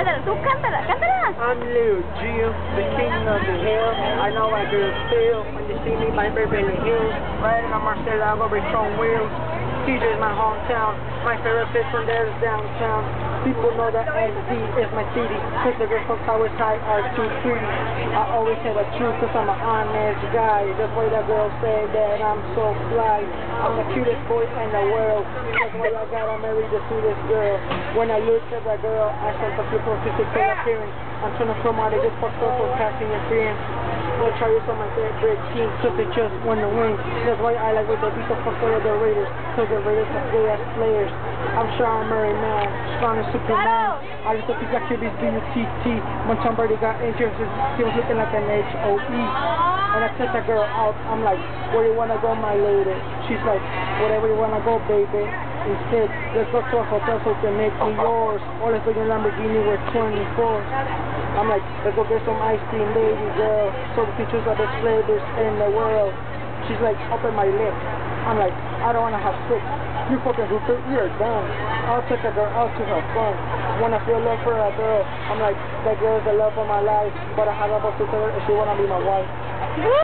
Cántala, tú cántala, cántala. I'm Lil Gil, the king of the hill. I know I girls feel when you see me by Beverly Hills. Riding on Murciélago with strong wheels. TJ's my hometown. My favorite place from there is downtown. People know that SD is my city. Cause the girls from Tower High are too pretty. I always say the truth cause I'm an honest guy. That's why the girls say that I'm so fly. I'm the cutest boy in the world. That's why I gotta the sweetest girl. When I look at that girl, I sense a physical physical appearance. I'm trying to show my they just fucked up for casting interference. I'll try this on my favorite team cause they just won the win. That's why I like with the beat the of the Raiders. Cause the Raiders have great players. I'm Shawne Merriman, man. Strong as Superman. I just think like Kirby's B-U-T-T. When Tom Brady got injured, he was looking like an H-O-E. And I took that girl out. I'm like, where you wanna go, my lady? She's like, wherever you wanna go, baby. Instead, let's go to a hotel so you can make me yours. Or let's go to Lamborghini with 24. I'm like, let's go get some ice cream, baby girl. So we can choose the best flavors in the world. She's like, open my lips. I'm like, I don't wanna have sex. You fucking hooper, you're done. I'll take a girl out to have fun. Wanna feel love for a girl. I'm like, that girl's the love of my life. But I have a sister and she wanna be my wife.